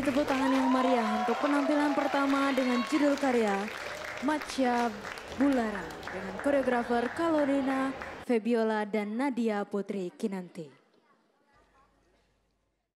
Beri tepuk tangan yang meriah untuk penampilan pertama dengan judul karya Macia Bulara dengan koreografer Kalorina, Febiola, dan Nadia Putri Kinanti.